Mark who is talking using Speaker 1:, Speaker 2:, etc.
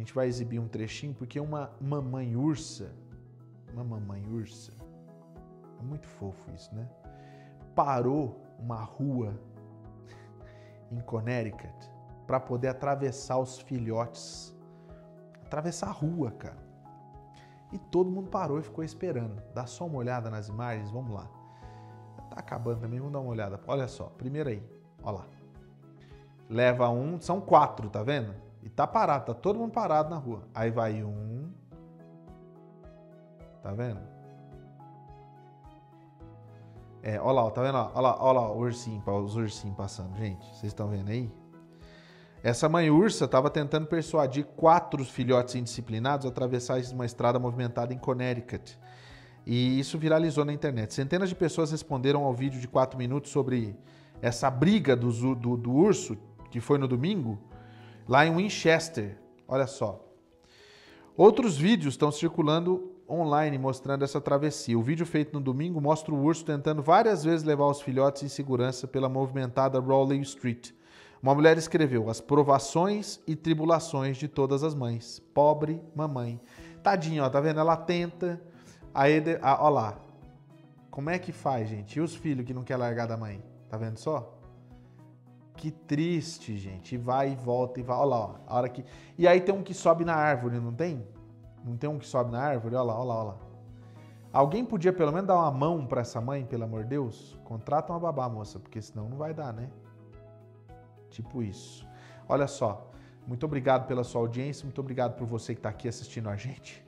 Speaker 1: A gente vai exibir um trechinho porque uma mamãe ursa, uma mamãe ursa, é muito fofo isso, né? Parou uma rua em Connecticut para poder atravessar os filhotes. Atravessar a rua, cara. E todo mundo parou e ficou esperando. Dá só uma olhada nas imagens, vamos lá. Tá acabando também, vamos dar uma olhada. Olha só, primeiro aí, olha lá. Leva um, são quatro, tá vendo? E tá parado, tá todo mundo parado na rua. Aí vai um. Tá vendo? É, olha lá, tá vendo? Olha lá, olha lá o ursinho, os ursinhos passando. Gente, vocês estão vendo aí? Essa mãe ursa estava tentando persuadir quatro filhotes indisciplinados a atravessar uma estrada movimentada em Connecticut. E isso viralizou na internet. Centenas de pessoas responderam ao vídeo de quatro minutos sobre essa briga do, do, do urso, que foi no domingo, lá em Winchester. Olha só. Outros vídeos estão circulando online mostrando essa travessia. O vídeo feito no domingo mostra o urso tentando várias vezes levar os filhotes em segurança pela movimentada Rowley Street. Uma mulher escreveu: As provações e tribulações de todas as mães. Pobre mamãe. Tadinho, ó, tá vendo? Ela tenta. Aí, ó lá. Como é que faz, gente? E os filhos que não quer largar da mãe? Tá vendo só? Que triste, gente. E vai e volta e vai. Olha lá, ó. A hora que... E aí tem um que sobe na árvore, não tem? Não tem um que sobe na árvore? Olha lá, olha lá, olha lá. Alguém podia pelo menos dar uma mão para essa mãe, pelo amor de Deus? Contrata uma babá, moça, porque senão não vai dar, né? Tipo isso. Olha só. Muito obrigado pela sua audiência, muito obrigado por você que está aqui assistindo a gente.